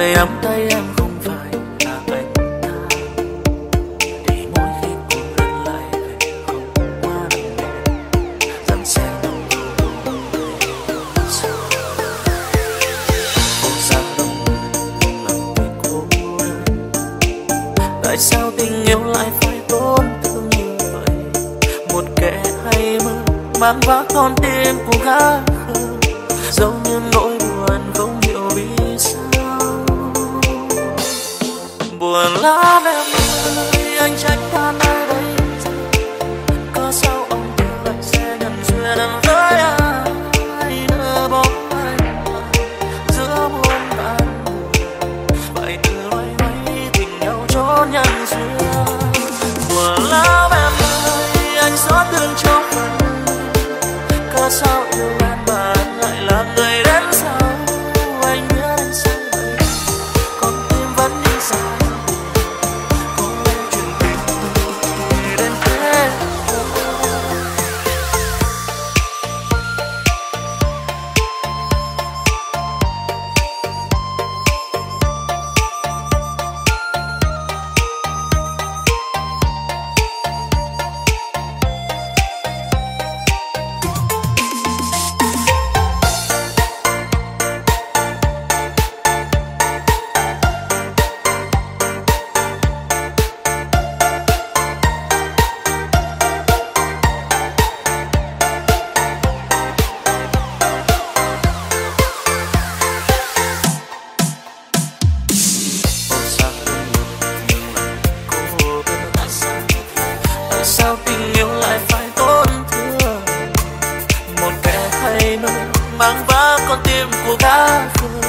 người ấm tay em không phải là anh ta. Để mỗi khi cùng anh lại về không qua rằng sẽ không tại sao tình yêu lại phải tổn thương như vậy? Một kẻ hay mơ, mang vác con tim của gã khờ dẫu như nỗi buồn không buồn. Lắm em ơi anh trách ta con tim của ta vừa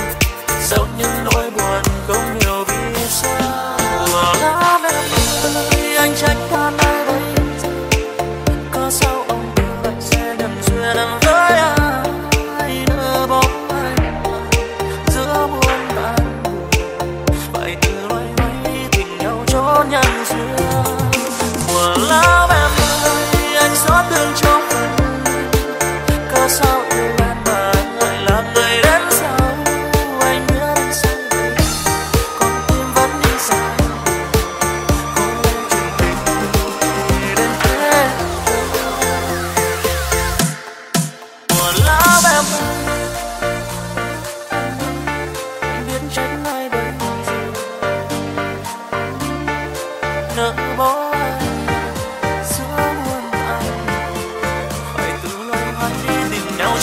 dẫu những nỗi buồn không hiểu vì sao. Là em ơi anh trách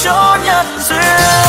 chỗ nhân duyên.